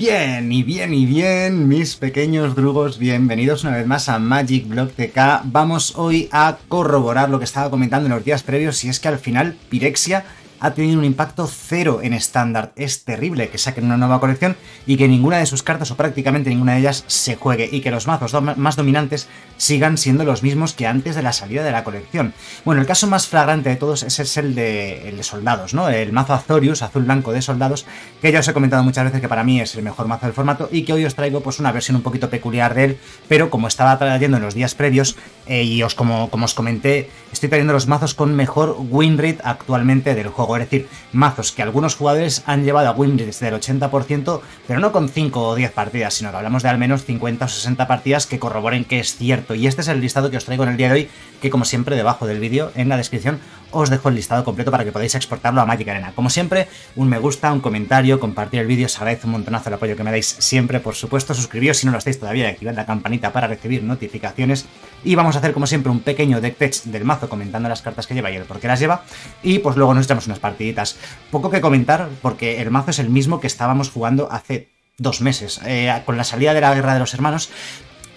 Bien, y bien, y bien, mis pequeños drugos, bienvenidos una vez más a Magic Block TK. Vamos hoy a corroborar lo que estaba comentando en los días previos, y es que al final Pirexia ha tenido un impacto cero en estándar. Es terrible que saquen una nueva colección y que ninguna de sus cartas o prácticamente ninguna de ellas se juegue y que los mazos más dominantes sigan siendo los mismos que antes de la salida de la colección. Bueno, el caso más flagrante de todos es el de, soldados, ¿no? El mazo Azorius, azul-blanco de soldados, que ya os he comentado muchas veces que para mí es el mejor mazo del formato y que hoy os traigo pues una versión un poquito peculiar de él, pero como estaba trayendo en los días previos eh, y os como, como os comenté, estoy trayendo los mazos con mejor win rate actualmente del juego es decir, mazos que algunos jugadores han llevado a win del 80%, pero no con 5 o 10 partidas, sino que hablamos de al menos 50 o 60 partidas que corroboren que es cierto. Y este es el listado que os traigo en el día de hoy, que como siempre debajo del vídeo, en la descripción, os dejo el listado completo para que podáis exportarlo a Magic Arena. Como siempre, un me gusta, un comentario, compartir el vídeo, os agradezco un montonazo el apoyo que me dais siempre, por supuesto, suscribíos si no lo estáis todavía y activad la campanita para recibir notificaciones. Y vamos a hacer como siempre un pequeño deck tech del mazo comentando las cartas que lleva y el por qué las lleva. Y pues luego nos echamos unas partiditas. Poco que comentar porque el mazo es el mismo que estábamos jugando hace dos meses. Eh, con la salida de la Guerra de los Hermanos,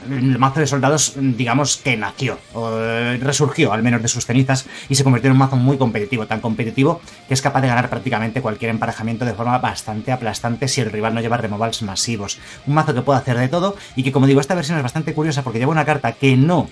el mazo de soldados, digamos que nació, o eh, resurgió al menos de sus cenizas y se convirtió en un mazo muy competitivo, tan competitivo que es capaz de ganar prácticamente cualquier emparejamiento de forma bastante aplastante si el rival no lleva removals masivos. Un mazo que puede hacer de todo y que como digo, esta versión es bastante curiosa porque lleva una carta que no,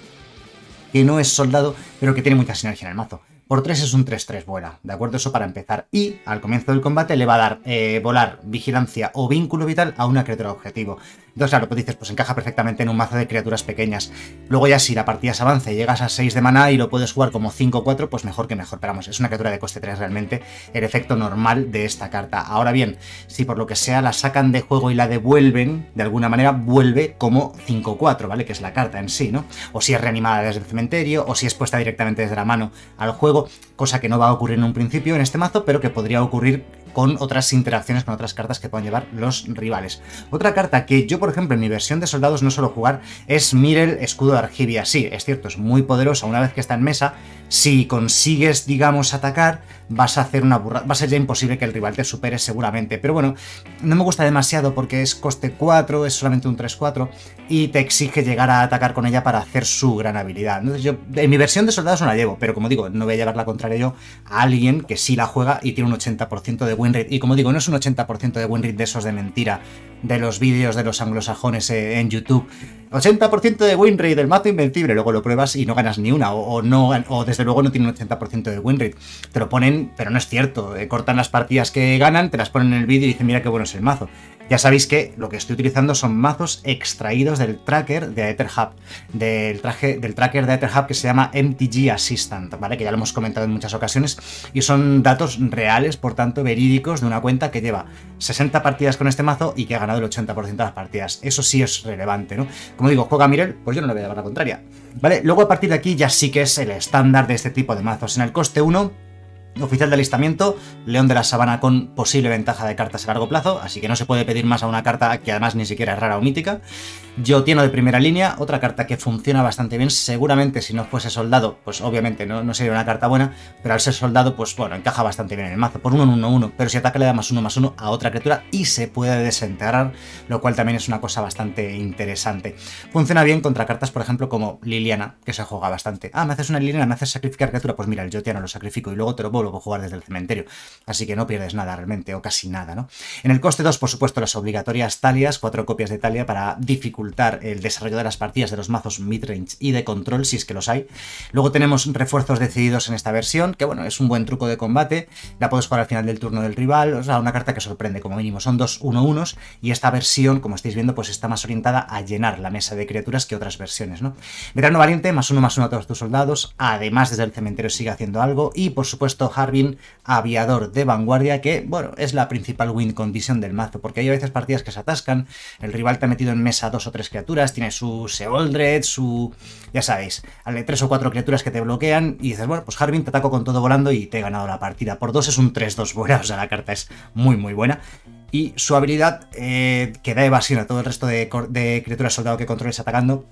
que no es soldado, pero que tiene mucha sinergia en el mazo. Por 3 es un 3-3 buena, ¿de acuerdo? Eso para empezar. Y al comienzo del combate le va a dar eh, volar, vigilancia o vínculo vital a una criatura objetivo. Entonces, claro, pues dices, pues encaja perfectamente en un mazo de criaturas pequeñas. Luego ya si la partida se avanza y llegas a 6 de maná y lo puedes jugar como 5-4, pues mejor que mejor. Pero vamos, es una criatura de coste 3 realmente, el efecto normal de esta carta. Ahora bien, si por lo que sea la sacan de juego y la devuelven, de alguna manera vuelve como 5-4, ¿vale? Que es la carta en sí, ¿no? O si es reanimada desde el cementerio, o si es puesta directamente desde la mano al juego, cosa que no va a ocurrir en un principio en este mazo, pero que podría ocurrir con otras interacciones con otras cartas que puedan llevar los rivales. Otra carta que yo, por ejemplo, en mi versión de soldados no suelo jugar es Mirel Escudo de Argivia. Sí, es cierto, es muy poderosa una vez que está en mesa. Si consigues, digamos, atacar, vas a hacer una burrada. Va a ser ya imposible que el rival te supere seguramente. Pero bueno, no me gusta demasiado porque es coste 4, es solamente un 3-4 y te exige llegar a atacar con ella para hacer su gran habilidad. Entonces yo, en mi versión de soldados no la llevo, pero como digo, no voy a llevar la contraria a alguien que sí la juega y tiene un 80% de win rate. Y como digo, no es un 80% de win rate de esos de mentira de los vídeos de los anglosajones eh, en YouTube. 80% de win rate del mazo invencible, luego lo pruebas y no ganas ni una, o, no, o desde luego no tiene un 80% de win rate. Te lo ponen, pero no es cierto. Eh, cortan las partidas que ganan, te las ponen en el vídeo y dicen, mira qué bueno es el mazo. Ya sabéis que lo que estoy utilizando son mazos extraídos del tracker de EtherHub, del, traje, del tracker de EtherHub que se llama MTG Assistant, ¿vale? Que ya lo hemos comentado en muchas ocasiones, y son datos reales, por tanto, verídicos de una cuenta que lleva 60 partidas con este mazo y que ha ganado el 80% de las partidas. Eso sí es relevante, ¿no? Como digo, juega Mirel, pues yo no le voy a dar la contraria. ¿Vale? Luego a partir de aquí ya sí que es el estándar de este tipo de mazos. En el coste 1 Oficial de alistamiento, León de la Sabana con posible ventaja de cartas a largo plazo, así que no se puede pedir más a una carta que además ni siquiera es rara o mítica. Yotiano de primera línea, otra carta que funciona bastante bien, seguramente si no fuese soldado, pues obviamente no, sería una carta buena, pero al ser soldado, pues bueno, encaja bastante bien en el mazo, por 1 1 1 pero si ataca le da más 1 más 1 a otra criatura y se puede desenterrar, lo cual también es una cosa bastante interesante. Funciona bien contra cartas, por ejemplo, como Liliana, que se juega bastante. Ah, me haces una Liliana, me haces sacrificar criatura, pues mira, el Yotiano lo sacrifico y luego te lo puedo jugar desde el cementerio, así que no pierdes nada realmente, o casi nada, ¿no? En el coste 2, por supuesto, las obligatorias talias, cuatro copias de talia para dificultar el desarrollo de las partidas de los mazos midrange y de control, si es que los hay. Luego tenemos refuerzos decididos en esta versión, que bueno, es un buen truco de combate, la puedes jugar al final del turno del rival, o sea, una carta que sorprende como mínimo, son dos 1-1s, y esta versión, como estáis viendo, pues está más orientada a llenar la mesa de criaturas que otras versiones, ¿no? Veterano valiente, más uno más uno a todos tus soldados, además desde el cementerio sigue haciendo algo, y por supuesto Harbin, aviador de vanguardia, que, bueno, es la principal win condition del mazo, porque hay a veces partidas que se atascan, el rival te ha metido en mesa dos o tres criaturas, tiene su Seoldred, su... ya sabéis, tres o cuatro criaturas que te bloquean, y dices, bueno, pues Harbin te ataco con todo volando y te he ganado la partida. Por dos es un 3-2 buena, o sea, la carta es muy, muy buena y su habilidad eh, que da evasión a todo el resto de, de criaturas soldado que controles atacando,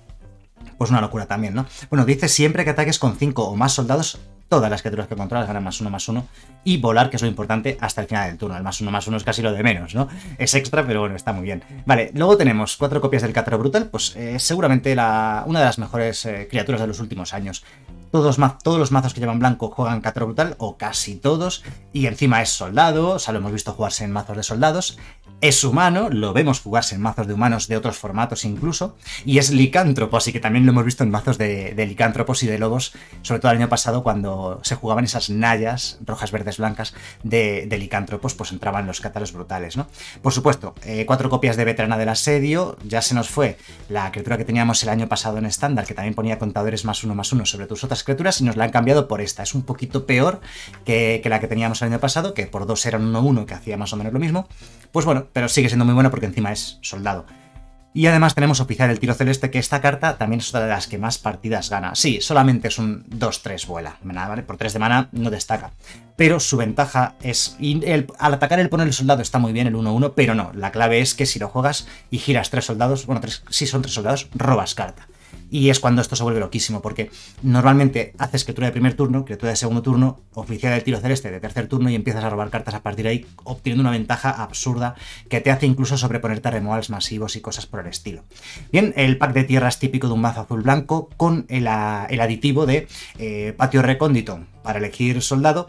pues una locura también, ¿no? Bueno, dice siempre que ataques con 5 o más soldados todas las criaturas que controlas ganan más uno más uno. Y volar, que es lo importante, hasta el final del turno. El más uno más uno es casi lo de menos, ¿no? Es extra, pero bueno, está muy bien. Vale, luego tenemos cuatro copias del Cátaro Brutal, pues eh, seguramente la, una de las mejores eh, criaturas de los últimos años. Todos, todos, los mazos que llevan blanco juegan Cátaro Brutal, o casi todos, y encima es soldado, o sea, lo hemos visto jugarse en mazos de soldados, es humano, lo vemos jugarse en mazos de humanos de otros formatos incluso, y es licántropo, así que también lo hemos visto en mazos de, licántropos y de lobos, sobre todo el año pasado cuando se jugaban esas nayas rojas, verdes, blancas de, licántropos, pues entraban los cátaros brutales, ¿no? Por supuesto, eh, cuatro copias de veterana del asedio, ya se nos fue la criatura que teníamos el año pasado en estándar, que también ponía contadores más uno más uno sobre tus otras criaturas, y nos la han cambiado por esta, es un poquito peor que, que la que teníamos el año pasado, que por dos era un 1-1, que hacía más o menos lo mismo, pues bueno, pero sigue siendo muy buena porque encima es soldado. Y además tenemos oficial el tiro celeste, que esta carta también es una de las que más partidas gana. Sí, solamente es un 2-3 vuela, ¿vale? Por 3 de mana no destaca. Pero su ventaja es... al atacar el poner el soldado está muy bien el 1-1, pero no. La clave es que si lo juegas y giras 3 soldados, bueno, tres, si son 3 soldados, robas carta. Y es cuando esto se vuelve loquísimo, porque normalmente haces criatura de primer turno, criatura de segundo turno, oficial del tiro celeste de tercer turno y empiezas a robar cartas a partir de ahí, obteniendo una ventaja absurda que te hace incluso sobreponerte a masivos y cosas por el estilo. Bien, el pack de tierras típico de un mazo azul-blanco con el, aditivo de eh, patio recóndito para elegir soldado,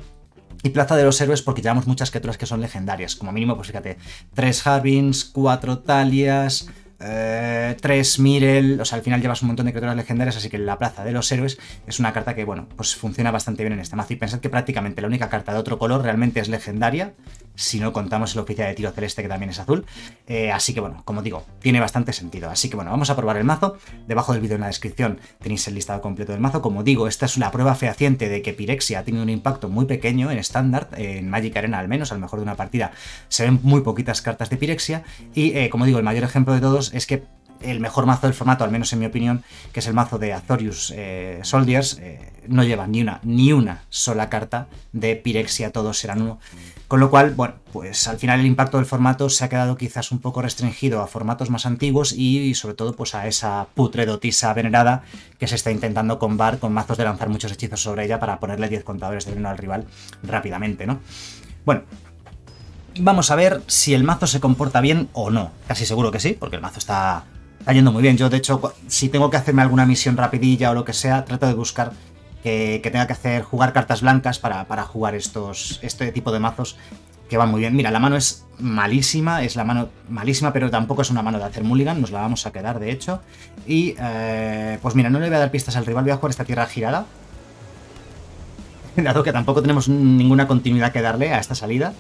y Plaza de los Héroes porque llevamos muchas criaturas que son legendarias. Como mínimo, pues fíjate, tres Harbins, cuatro Talias, eh, tres Mirel, o sea, al final llevas un montón de criaturas legendarias, así que la Plaza de los Héroes es una carta que, bueno, pues funciona bastante bien en este mazo. Y pensad que prácticamente la única carta de otro color realmente es legendaria, si no contamos el oficial de tiro celeste que también es azul. Eh, así que, bueno, como digo, tiene bastante sentido. Así que, bueno, vamos a probar el mazo. Debajo del vídeo en la descripción tenéis el listado completo del mazo. Como digo, esta es una prueba fehaciente de que Pirexia ha tenido un impacto muy pequeño en estándar, en Magic Arena al menos, a lo mejor de una partida se ven muy poquitas cartas de Pirexia. Y, eh, como digo, el mayor ejemplo de todos es que el mejor mazo del formato, al menos en mi opinión, que es el mazo de Azorius eh, Soldiers, eh, no lleva ni una, ni una sola carta de Pirexia, todos serán uno. Con lo cual, bueno, pues al final el impacto del formato se ha quedado quizás un poco restringido a formatos más antiguos y, sobre todo pues a esa putredotisa venerada que se está intentando combar con mazos de lanzar muchos hechizos sobre ella para ponerle 10 contadores de veneno al rival rápidamente, ¿no? Bueno, Vamos a ver si el mazo se comporta bien o no. Casi seguro que sí, porque el mazo está, yendo muy bien. Yo, de hecho, si tengo que hacerme alguna misión rapidilla o lo que sea, trato de buscar que, tenga que hacer jugar cartas blancas para, jugar estos, este tipo de mazos que van muy bien. Mira, la mano es malísima, es la mano malísima, pero tampoco es una mano de hacer mulligan, nos la vamos a quedar, de hecho. Y, eh, pues mira, no le voy a dar pistas al rival, voy a jugar esta tierra girada. Dado que tampoco tenemos ninguna continuidad que darle a esta salida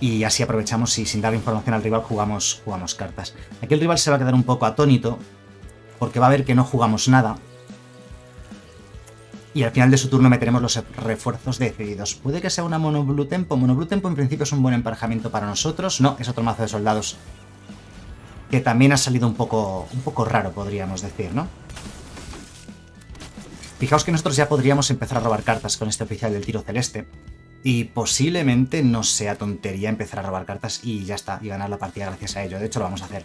y así aprovechamos y sin dar información al rival jugamos, jugamos cartas. Aquí el rival se va a quedar un poco atónito porque va a ver que no jugamos nada y al final de su turno meteremos los refuerzos decididos. Puede que sea una mono blue tempo. Mono blue tempo en principio es un buen emparejamiento para nosotros. No, es otro mazo de soldados que también ha salido un poco, un poco raro, podríamos decir, ¿no? Fijaos que nosotros ya podríamos empezar a robar cartas con este oficial del tiro celeste. Y posiblemente no sea tontería empezar a robar cartas y ya está, y ganar la partida gracias a ello. De hecho, lo vamos a hacer.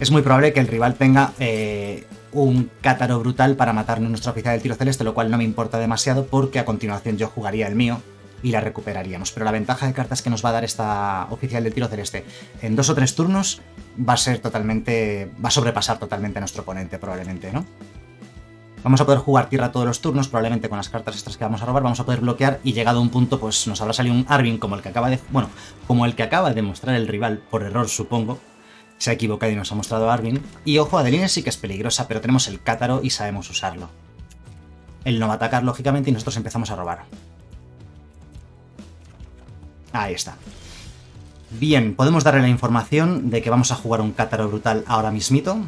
Es muy probable que el rival tenga eh, un cátaro brutal para matar nuestro oficial del tiro celeste, lo cual no me importa demasiado porque a continuación yo jugaría el mío y la recuperaríamos. Pero la ventaja de cartas que nos va a dar esta oficial del tiro celeste en dos o tres turnos va a ser totalmente. va a sobrepasar totalmente a nuestro oponente, probablemente, ¿no? Vamos a poder jugar tierra todos los turnos, probablemente con las cartas extras que vamos a robar, vamos a poder bloquear y llegado a un punto, pues nos habrá salido un Arvin como el que acaba de. Bueno, como el que acaba de mostrar el rival, por error supongo. Se ha equivocado y nos ha mostrado Arvin. Y ojo, Adeline sí que es peligrosa, pero tenemos el Cátaro y sabemos usarlo. Él no va a atacar, lógicamente, y nosotros empezamos a robar. Ahí está. Bien, podemos darle la información de que vamos a jugar un Cátaro brutal ahora mismito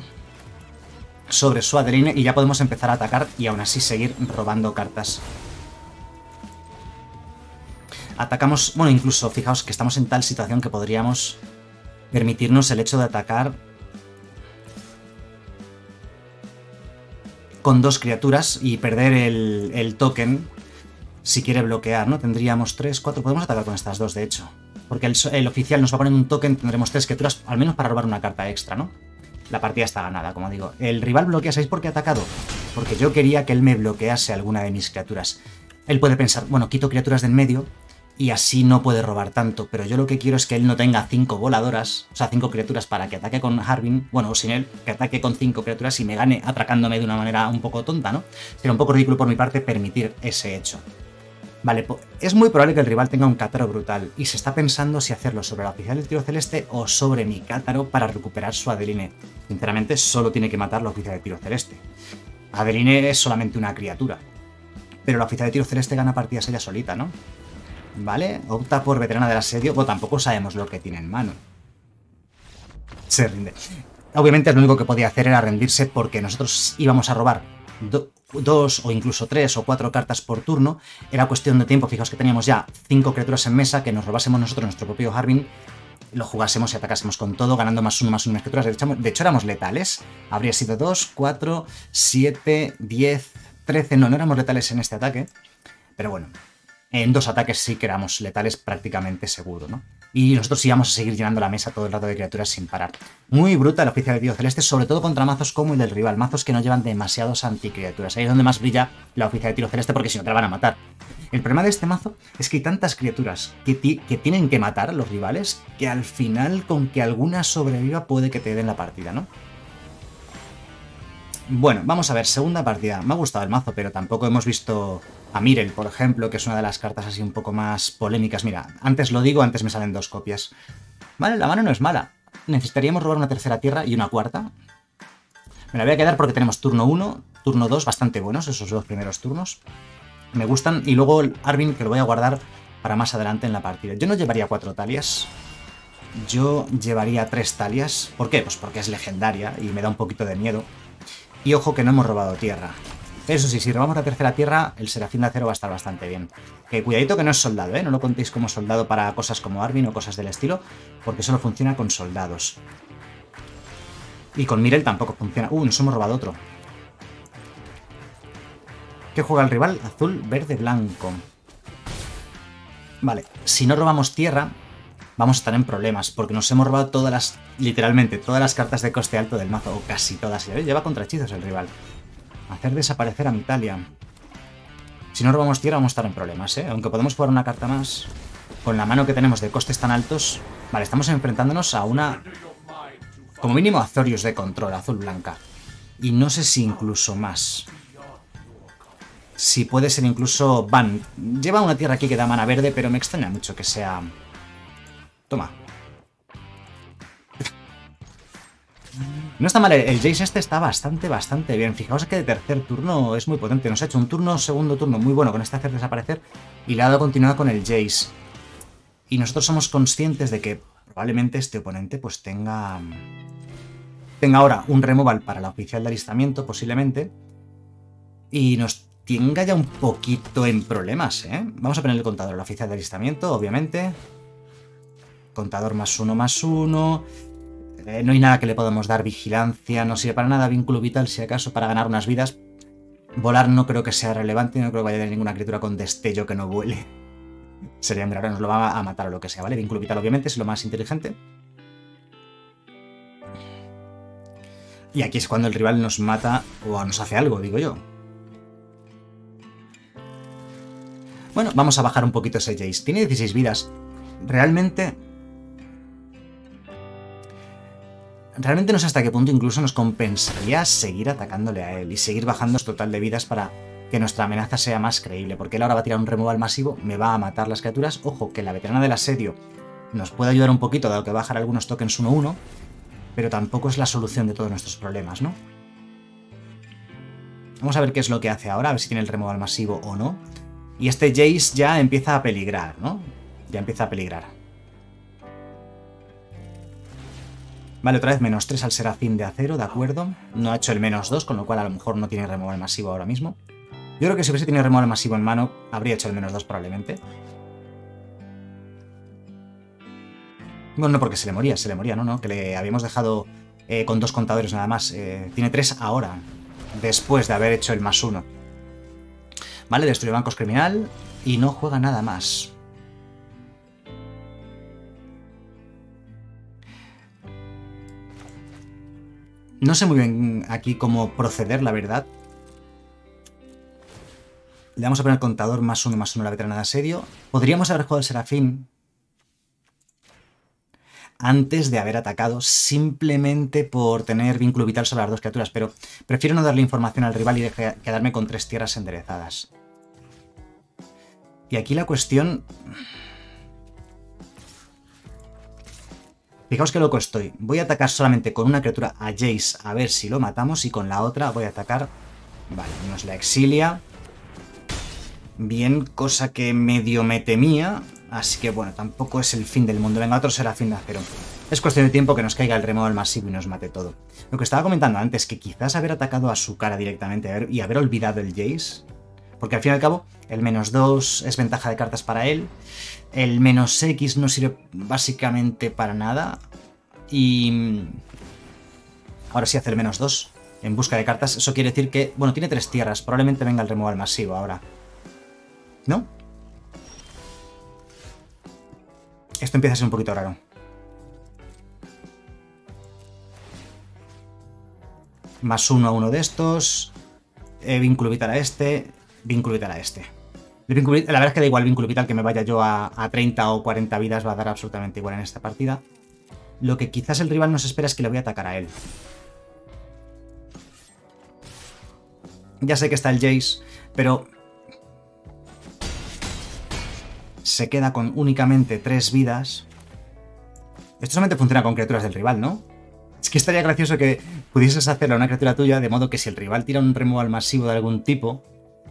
sobre su Adeline y ya podemos empezar a atacar y aún así seguir robando cartas. Atacamos, bueno, incluso fijaos que estamos en tal situación que podríamos permitirnos el hecho de atacar con dos criaturas y perder el, token si quiere bloquear, ¿no? Tendríamos tres, cuatro, podemos atacar con estas dos, de hecho. Porque el, el oficial nos va a poner un token, tendremos tres criaturas, al menos para robar una carta extra, ¿no? La partida está ganada, como digo. El rival bloquea, ¿sabéis por qué ha atacado? porque yo quería que él me bloquease alguna de mis criaturas. Él puede pensar, bueno, quito criaturas del medio y así no puede robar tanto, pero yo lo que quiero es que él no tenga cinco voladoras, o sea, cinco criaturas para que ataque con Harbin, bueno, o sin él, que ataque con cinco criaturas y me gane atracándome de una manera un poco tonta, ¿no? Sería un poco ridículo por mi parte permitir ese hecho. Vale, es muy probable que el rival tenga un cátaro brutal y se está pensando si hacerlo sobre la oficial del tiro celeste o sobre mi cátaro para recuperar su Adeline. Sinceramente, solo tiene que matar la oficial del tiro celeste. Adeline es solamente una criatura. Pero la oficial de tiro celeste gana partidas ella solita, ¿no? ¿Vale? Opta por veterana del asedio, o tampoco sabemos lo que tiene en mano. Se rinde. Obviamente lo único que podía hacer era rendirse porque nosotros íbamos a robar dos o incluso tres o cuatro cartas por turno. Era cuestión de tiempo, fijaos que teníamos ya cinco criaturas en mesa, que nos robásemos nosotros nuestro propio Harbin, lo jugásemos y atacásemos con todo, ganando más uno más uno más criaturas. De hecho, éramos letales. Habría sido 2, 4, 7, 10, 13. No, no éramos letales en este ataque. Pero bueno, en dos ataques sí que éramos letales prácticamente seguro, ¿no? Y nosotros íbamos a seguir llenando la mesa todo el rato de criaturas sin parar. Muy bruta la oficial de Tío Celeste, sobre todo contra mazos como el del rival, mazos que no llevan demasiados anticriaturas. Ahí es donde más brilla la oficial de Tiro Celeste porque si no te la van a matar. El problema de este mazo es que hay tantas criaturas que, que tienen que matar a los rivales que al final con que alguna sobreviva puede que te den la partida, ¿no? Bueno, vamos a ver, segunda partida. Me ha gustado el mazo, pero tampoco hemos visto a Mirel, por ejemplo, que es una de las cartas así un poco más polémicas. Mira, antes lo digo, antes me salen dos copias. Vale, la mano no es mala. Necesitaríamos robar una tercera tierra y una cuarta. Me la voy a quedar porque tenemos turno 1, turno 2, bastante buenos esos dos primeros turnos. Me gustan. Y luego el Arvin, que lo voy a guardar para más adelante en la partida. Yo no llevaría cuatro talias. Yo llevaría tres talias. ¿Por qué? Pues porque es legendaria y me da un poquito de miedo. Y ojo que no hemos robado tierra. Eso sí, si robamos la tercera tierra, el Serafín de Acero va a estar bastante bien. Que cuidadito que no es soldado, ¿eh? No lo contéis como soldado para cosas como Arvin o cosas del estilo, porque solo funciona con soldados. Y con Mirel tampoco funciona. Uh, nos hemos robado otro. ¿Qué juega el rival? Azul, verde, blanco. Vale, si no robamos tierra, vamos a estar en problemas, porque nos hemos robado todas las, literalmente, todas las cartas de coste alto del mazo, o casi todas. Lleva contrahechizos el rival. Hacer desaparecer a Mitalia. Si no robamos tierra vamos a estar en problemas, ¿eh? Aunque podemos jugar una carta más, con la mano que tenemos de costes tan altos... Vale, estamos enfrentándonos a una... Como mínimo Azorius de control, azul-blanca. Y no sé si incluso más. Si puede ser incluso Van. Lleva una tierra aquí que da mana verde, pero me extraña mucho que sea Toma. No está mal, el Jace este está bastante, bastante bien. Fijaos que de tercer turno es muy potente. Nos ha hecho un turno, segundo turno muy bueno con este hacer desaparecer y le ha dado continuidad con el Jace. Y nosotros somos conscientes de que probablemente este oponente pues tenga... Tenga ahora un removal para la oficial de alistamiento, posiblemente. Y nos tenga ya un poquito en problemas, ¿eh? Vamos a poner el contador, la oficial de alistamiento, obviamente contador más uno más uno. Eh, no hay nada que le podamos dar vigilancia, no sirve para nada, vínculo vital si acaso para ganar unas vidas. Volar no creo que sea relevante, no creo que vaya a tener ninguna criatura con destello que no vuele. Sería un nos lo va a matar o lo que sea, ¿vale? Vínculo vital obviamente es lo más inteligente. Y aquí es cuando el rival nos mata o nos hace algo, digo yo. Bueno, vamos a bajar un poquito ese Jace. Tiene 16 vidas. Realmente Realmente no sé hasta qué punto incluso nos compensaría seguir atacándole a él y seguir bajando su total de vidas para que nuestra amenaza sea más creíble, porque él ahora va a tirar un removal masivo, me va a matar las criaturas. Ojo, que la veterana del asedio nos puede ayudar un poquito, dado que bajar algunos tokens 1-1, pero tampoco es la solución de todos nuestros problemas, ¿no? Vamos a ver qué es lo que hace ahora, a ver si tiene el removal masivo o no. Y este Jace ya empieza a peligrar, ¿no? Ya empieza a peligrar. Vale, otra vez menos 3 al Serafín de acero, de acuerdo. No ha hecho el menos 2, con lo cual a lo mejor no tiene removal masivo ahora mismo. Yo creo que si hubiese tenido removal masivo en mano, habría hecho el menos 2 probablemente. Bueno, no porque se le moría, se le moría, no, no, que le habíamos dejado eh, con dos contadores nada más. Eh, tiene 3 ahora, después de haber hecho el más 1. Vale, destruye bancos criminal y no juega nada más. No sé muy bien aquí cómo proceder, la verdad. Le vamos a poner contador más uno, más uno a la veterana de asedio. Podríamos haber jugado el Serafín antes de haber atacado simplemente por tener vínculo vital sobre las dos criaturas, pero prefiero no darle información al rival y quedarme con tres tierras enderezadas. Y aquí la cuestión... Fijaos qué loco estoy. Voy a atacar solamente con una criatura a Jace a ver si lo matamos y con la otra voy a atacar... Vale, nos la exilia. Bien, cosa que medio me temía. Así que bueno, tampoco es el fin del mundo. Venga, otro será fin de acero. Es cuestión de tiempo que nos caiga el removal masivo y nos mate todo. Lo que estaba comentando antes, que quizás haber atacado a su cara directamente y haber olvidado el Jace. Porque al fin y al cabo, el menos 2 es ventaja de cartas para él. El menos X no sirve básicamente para nada. Y... Ahora sí hace el menos 2 en busca de cartas. Eso quiere decir que, bueno, tiene tres tierras. Probablemente venga el removal masivo ahora. ¿No? Esto empieza a ser un poquito raro. Más uno a uno de estos. Eh, vínculo vital a este. Vínculo vital a este. la verdad es que da igual vínculo vital que me vaya yo a, 30 o 40 vidas, va a dar absolutamente igual en esta partida. Lo que quizás el rival nos espera es que le voy a atacar a él. Ya sé que está el Jace, pero se queda con únicamente tres vidas. Esto solamente funciona con criaturas del rival, ¿no? Es que estaría gracioso que pudieses hacerlo a una criatura tuya, de modo que si el rival tira un removal masivo de algún tipo,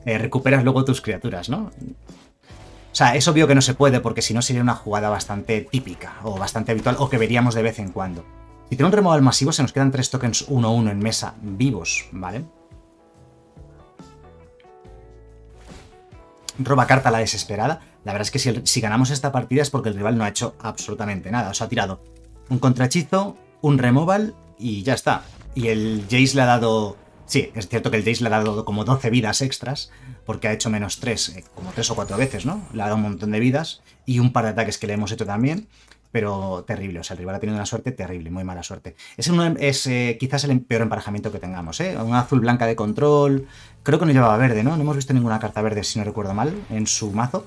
eh, recuperas luego tus criaturas, ¿no? O sea, es obvio que no se puede, porque si no sería una jugada bastante típica, o bastante habitual, o que veríamos de vez en cuando. Si tiene un removal masivo, se nos quedan tres tokens 1-1 en mesa vivos, ¿vale? Roba carta a la desesperada. La verdad es que si, ganamos esta partida es porque el rival no ha hecho absolutamente nada. O sea, ha tirado un contrachizo, un removal y ya está. Y el Jace le ha dado... Sí, es cierto que el Jace le ha dado como 12 vidas extras, porque ha hecho menos 3, eh, como 3 o 4 veces, ¿no? Le ha dado un montón de vidas y un par de ataques que le hemos hecho también pero terrible. O sea, el rival ha tenido una suerte terrible, muy mala suerte. Es, es eh, quizás el peor emparejamiento que tengamos, ¿eh? Un azul blanca de control. Creo que no llevaba verde, ¿no? No hemos visto ninguna carta verde, si no recuerdo mal, en su mazo.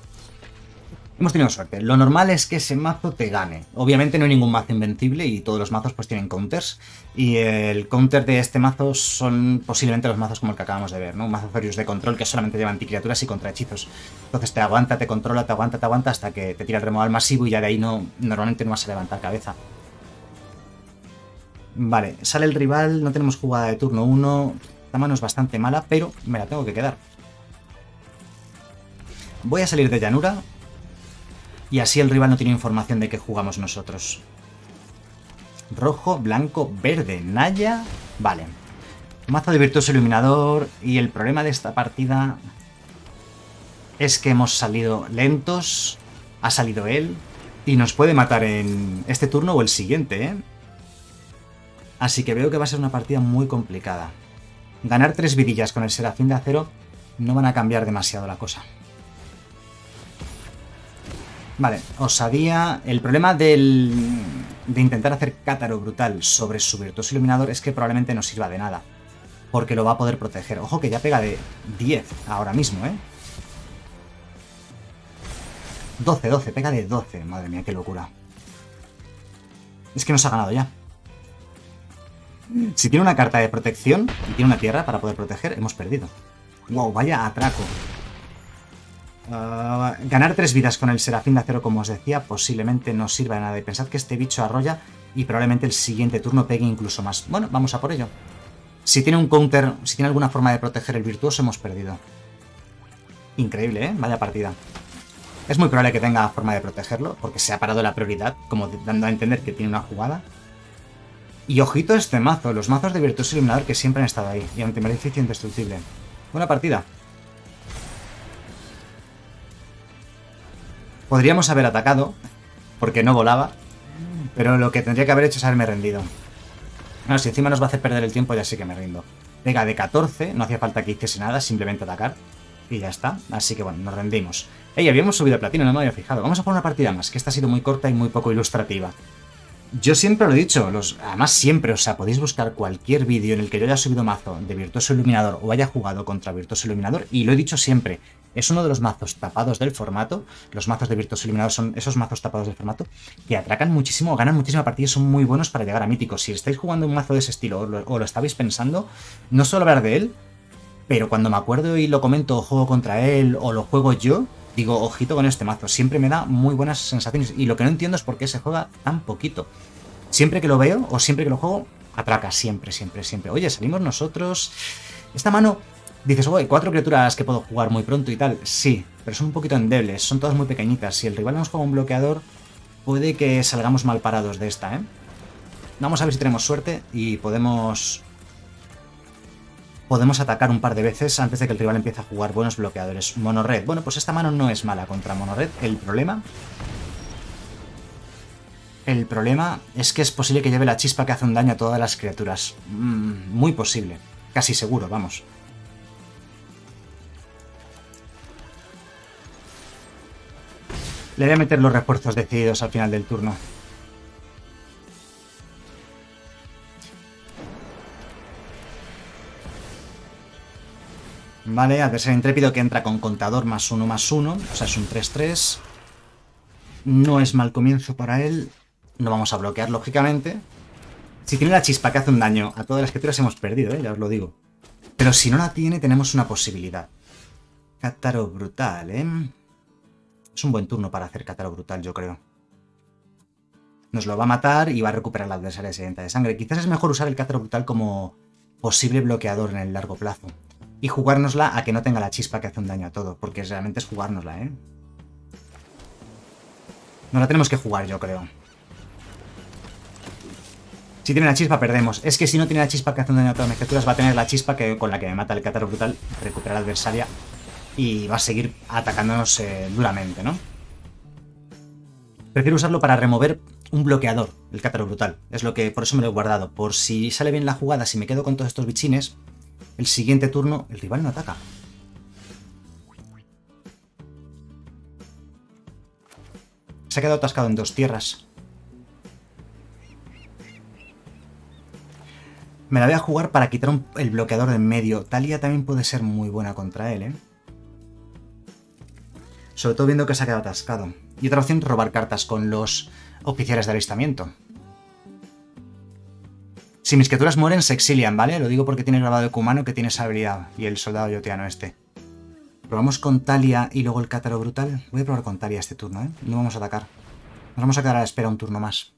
Hemos tenido suerte. Lo normal es que ese mazo te gane. Obviamente no hay ningún mazo invencible y todos los mazos pues tienen counters. Y el counter de este mazo son posiblemente los mazos como el que acabamos de ver, ¿no? Un mazo Furious de control que solamente lleva anticriaturas y contrahechizos. Entonces te aguanta, te controla, te aguanta, te aguanta hasta que te tira el removal masivo y ya de ahí no, normalmente no vas a levantar cabeza. Vale, sale el rival, no tenemos jugada de turno 1. Esta mano es bastante mala, pero me la tengo que quedar. Voy a salir de llanura, y así el rival no tiene información de que jugamos nosotros. Rojo, blanco, verde, Naya... Vale. Mazo de Virtuoso Iluminador y el problema de esta partida es que hemos salido lentos, ha salido él y nos puede matar en este turno o el siguiente, ¿eh? Así que veo que va a ser una partida muy complicada. Ganar tres vidillas con el Serafín de Acero no van a cambiar demasiado la cosa. Vale, osadía. El problema del, de intentar hacer cátaro brutal sobre su virtuoso iluminador es que probablemente no sirva de nada. Porque lo va a poder proteger. Ojo que ya pega de 10 ahora mismo, ¿eh? 12, 12, pega de 12. Madre mía, qué locura. Es que nos ha ganado ya. Si tiene una carta de protección y tiene una tierra para poder proteger, hemos perdido. Wow, vaya atraco. Ah, ganar tres vidas con el Serafín de Acero, como os decía, posiblemente no sirva de nada. Y pensad que este bicho arrolla y probablemente el siguiente turno pegue incluso más. Bueno, vamos a por ello. Si tiene un counter, si tiene alguna forma de proteger el virtuoso, hemos perdido. Increíble, ¿eh? Vaya partida. Es muy probable que tenga forma de protegerlo, porque se ha parado la prioridad, como dando a entender que tiene una jugada. Y ojito este mazo, los mazos de Virtuoso Iluminador que siempre han estado ahí, y antimaleficio indestructible. Buena partida. Podríamos haber atacado, porque no volaba, pero lo que tendría que haber hecho es haberme rendido. Bueno, si encima nos va a hacer perder el tiempo, ya sí que me rindo. Venga, de 14, no hacía falta que hiciese nada, simplemente atacar. Y ya está. Así que bueno, nos rendimos. Ey, habíamos subido a platino, no me había fijado. Vamos a por una partida más, que esta ha sido muy corta y muy poco ilustrativa. Yo siempre lo he dicho, los, además siempre, o sea, podéis buscar cualquier vídeo en el que yo haya subido mazo de Virtuoso Iluminador o haya jugado contra Virtuoso Iluminador, y lo he dicho siempre, es uno de los mazos tapados del formato. Los mazos de Virtus Eliminados son esos mazos tapados del formato que atracan muchísimo, ganan muchísima partida y son muy buenos para llegar a míticos. Si estáis jugando un mazo de ese estilo o lo, estabais pensando, no solo hablar de él, pero cuando me acuerdo y lo comento o juego contra él o lo juego yo, digo, ojito con este mazo. Siempre me da muy buenas sensaciones. Y lo que no entiendo es por qué se juega tan poquito. Siempre que lo veo o siempre que lo juego, atraca. Siempre, siempre, siempre. Oye, salimos nosotros. Esta mano, dices, oye, cuatro criaturas que puedo jugar muy pronto y tal. Sí, pero son un poquito endebles. Son todas muy pequeñitas. Si el rival nos juega un bloqueador, puede que salgamos mal parados de esta, ¿eh? Vamos a ver si tenemos suerte y podemos podemos atacar un par de veces antes de que el rival empiece a jugar buenos bloqueadores. Monored. Bueno, pues esta mano no es mala contra Monored. El problema... El problema es que es posible que lleve la chispa que hace un daño a todas las criaturas. Mm, muy posible. Casi seguro, vamos. Le voy a meter los refuerzos decididos al final del turno. Vale, adversario intrépido que entra con contador más uno más uno. O sea, es un 3-3. No es mal comienzo para él. No vamos a bloquear, lógicamente. Si tiene la chispa que hace un daño a todas las criaturas hemos perdido, ¿eh? ya os lo digo. Pero si no la tiene, tenemos una posibilidad. Cátaro brutal, ¿eh? Es un buen turno para hacer Cátaro brutal, yo creo. Nos lo va a matar y va a recuperar la adversaria siguiente de sangre. Quizás es mejor usar el Cátaro brutal como posible bloqueador en el largo plazo y jugárnosla a que no tenga la chispa que hace un daño a todo, porque realmente es jugárnosla, ¿eh? No la tenemos que jugar, yo creo. Si tiene la chispa, perdemos. Es que si no tiene la chispa que hace un daño a todas mis criaturas, va a tener la chispa que, con la que me mata el Cátaro Brutal, recupera a la adversaria y va a seguir atacándonos duramente, ¿no? Prefiero usarlo para remover un bloqueador, el Cátaro Brutal. Es lo que, por eso me lo he guardado. Por si sale bien la jugada, si me quedo con todos estos bichines, el siguiente turno el rival no ataca. Se ha quedado atascado en dos tierras. Me la voy a jugar para quitar el bloqueador de en medio. Talia también puede ser muy buena contra él, ¿eh? Sobre todo viendo que se ha quedado atascado. Y otra opción, robar cartas con los oficiales de alistamiento. Si mis criaturas mueren, se exilian, ¿vale? Lo digo porque tiene grabado de Kumano que tiene esa habilidad. Y el soldado yotiano este. Probamos con Talia y luego el Cátaro Brutal. Voy a probar con Talia este turno, ¿eh? No vamos a atacar. Nos vamos a quedar a la espera un turno más.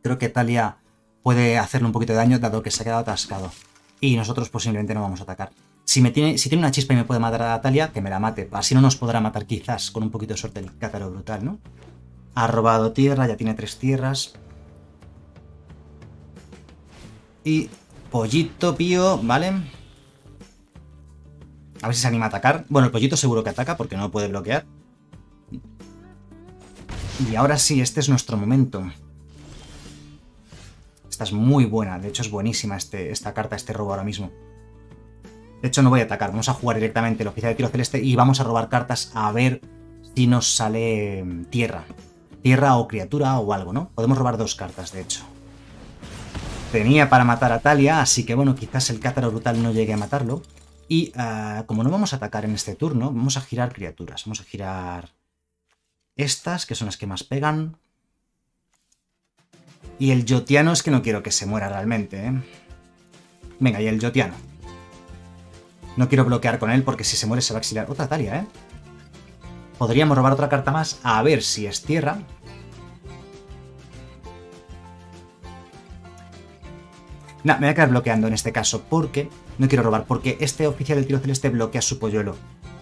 Creo que Talia puede hacerle un poquito de daño dado que se ha quedado atascado. Y nosotros posiblemente no vamos a atacar. Si, me tiene, si tiene una chispa y me puede matar a Talia, que me la mate. Así no nos podrá matar quizás con un poquito de suerte el Cátaro Brutal, ¿no? Ha robado tierra, ya tiene tres tierras. Y pollito pío, ¿vale? A ver si se anima a atacar. Bueno, el pollito seguro que ataca porque no puede bloquear. Y ahora sí, este es nuestro momento. Esta es muy buena, de hecho es buenísima este, esta carta, este robo ahora mismo. De hecho no voy a atacar, vamos a jugar directamente el oficial de tiro celeste y vamos a robar cartas a ver si nos sale mm, tierra. Tierra o criatura o algo, ¿no? Podemos robar dos cartas, de hecho tenía para matar a Talia, así que bueno, quizás el Cátaro Brutal no llegue a matarlo. Y ah, como no vamos a atacar en este turno, vamos a girar criaturas. Vamos a girar estas, que son las que más pegan. Y el Jotiano es que no quiero que se muera realmente, ¿eh? Venga, y el Jotiano. No quiero bloquear con él porque si se muere se va a exiliar. Otra Talia, ¿eh? Podríamos robar otra carta más a ver si es tierra. No, me voy a quedar bloqueando en este caso, porque no quiero robar, porque este oficial del tiro celeste bloquea su polluelo.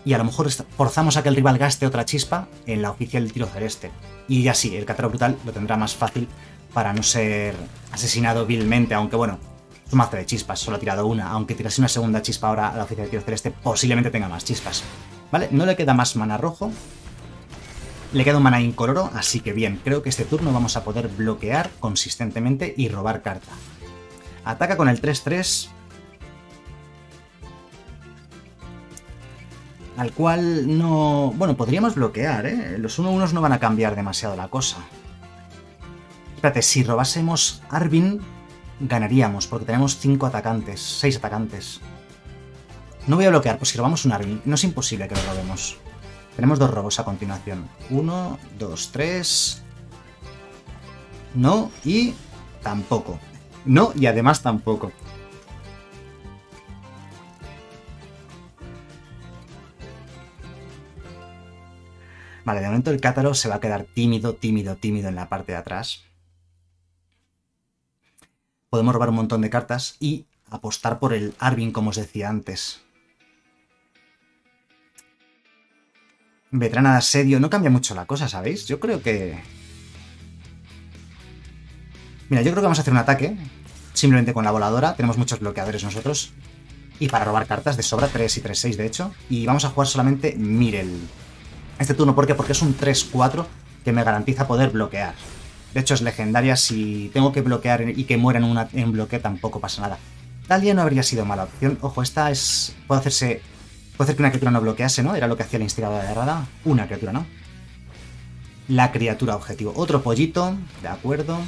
Y a lo mejor forzamos a que el rival gaste otra chispa en la oficial del tiro celeste. Y así, el cataro brutal lo tendrá más fácil para no ser asesinado vilmente, aunque bueno, es un mazo de chispas, solo ha tirado una. Aunque tirase una segunda chispa ahora a la oficial tiro celeste, posiblemente tenga más chispas. ¿Vale? No le queda más mana rojo. Le queda un mana incoloro, así que bien, creo que este turno vamos a poder bloquear consistentemente y robar carta. Ataca con el 3-3. Al cual no... Bueno, podríamos bloquear, ¿eh? Los 1-1 no van a cambiar demasiado la cosa. Espérate, si robásemos Arvin, ganaríamos, porque tenemos 5 atacantes, 6 atacantes. No voy a bloquear, pues si robamos un Arvin, no es imposible que lo robemos. Tenemos dos robos a continuación. Uno, dos, tres... No, y tampoco. No, y además tampoco. Vale, de momento el cátaro se va a quedar tímido, tímido, tímido en la parte de atrás. Podemos robar un montón de cartas y apostar por el Arvin, como os decía antes. Veterana de asedio. No cambia mucho la cosa, ¿sabéis? Yo creo que... Mira, yo creo que vamos a hacer un ataque. Simplemente con la voladora. Tenemos muchos bloqueadores nosotros. Y para robar cartas de sobra, 3 y 3-6 de hecho. Y vamos a jugar solamente Mirel. Este turno, ¿por qué? Porque es un 3-4 que me garantiza poder bloquear. De hecho, es legendaria. Si tengo que bloquear y que muera en, una, en bloque, tampoco pasa nada. Talia no habría sido mala opción. Ojo, esta es... Puede hacerse Puede ser que una criatura no bloquease, ¿no? Era lo que hacía el instigador de errada. Una criatura, ¿no? La criatura objetivo. Otro pollito, de acuerdo.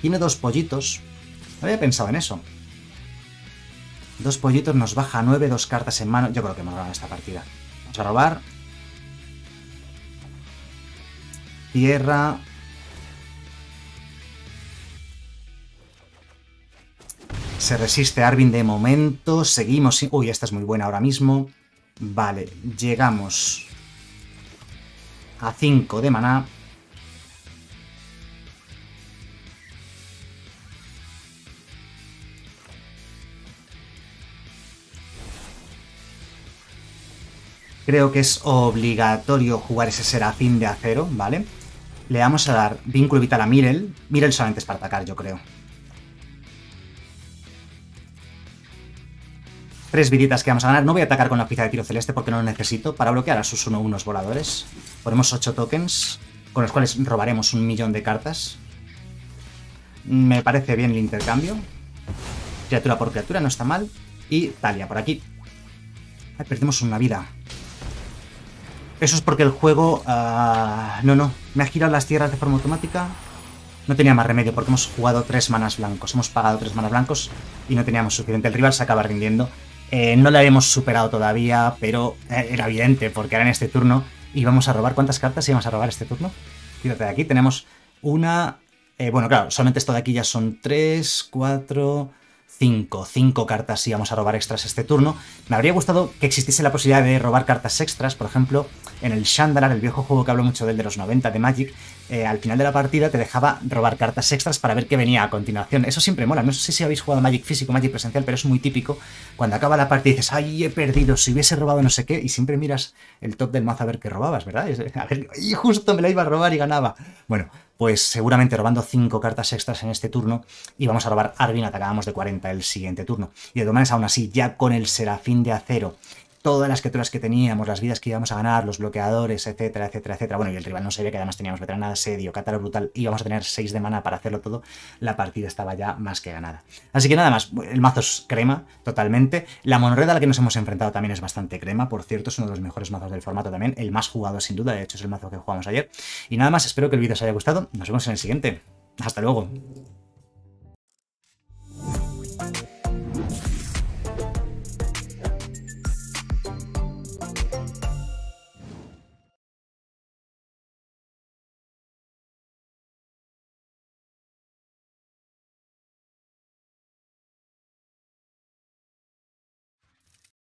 Tiene dos pollitos. No había pensado en eso. Dos pollitos nos baja nueve, dos cartas en mano. Yo creo que hemos ganado esta partida. Vamos a robar. Tierra. Se resiste Arvin de momento. Seguimos. Uy, esta es muy buena ahora mismo. Vale, llegamos a 5 de maná. Creo que es obligatorio jugar ese Serafín de acero, ¿vale? Le vamos a dar vínculo vital a Mirel. Mirel solamente es para atacar, yo creo. Tres viditas que vamos a ganar. No voy a atacar con la pizza de tiro celeste porque no lo necesito para bloquear a sus 1-1 voladores. Ponemos 8 tokens, con los cuales robaremos un millón de cartas. Me parece bien el intercambio. Criatura por criatura, no está mal. Y Talia por aquí. perdemos una vida. Eso es porque el juego... Ah, no, no. Me ha girado las tierras de forma automática. No tenía más remedio porque hemos jugado tres manas blancos. Hemos pagado tres manas blancos y no teníamos suficiente. El rival se acaba rindiendo. Eh, no la habíamos superado todavía, pero eh, era evidente porque era en este turno. Y vamos a robar. ¿Cuántas cartas íbamos a robar este turno? Fíjate de aquí, tenemos una. Eh, bueno, claro, solamente esto de aquí ya son 3, 4, 5. 5 cartas íbamos a robar extras este turno. Me habría gustado que existiese la posibilidad de robar cartas extras, por ejemplo, en el Shandalar, el viejo juego que hablo mucho del de los 90 de Magic, eh, al final de la partida te dejaba robar cartas extras para ver qué venía a continuación. Eso siempre mola. No sé si habéis jugado Magic físico, Magic presencial, pero es muy típico. Cuando acaba la partida dices, ay, he perdido, si hubiese robado no sé qué, y siempre miras el top del mazo a ver qué robabas, ¿verdad? A ver, y justo me la iba a robar y ganaba. Bueno, pues seguramente robando 5 cartas extras en este turno y vamos a robar Arvin, atacábamos de 40 el siguiente turno. Y de todas maneras, aún así, ya con el Serafín de Acero todas las criaturas que teníamos, las vidas que íbamos a ganar, los bloqueadores, etcétera, etcétera, etcétera. Bueno, y el rival no sabía que además teníamos veterana asedio, cátaro brutal, íbamos a tener 6 de mana para hacerlo todo, la partida estaba ya más que ganada. Así que nada más, el mazo es crema, totalmente. La monorred a la que nos hemos enfrentado también es bastante crema, por cierto, es uno de los mejores mazos del formato también, el más jugado sin duda, de hecho es el mazo que jugamos ayer. Y nada más, espero que el vídeo os haya gustado, nos vemos en el siguiente. Hasta luego.